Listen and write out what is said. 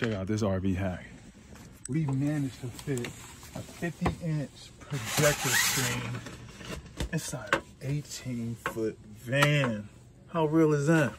Check out this RV hack. We managed to fit a 50 inch projector screen inside an 18 foot van. How real is that?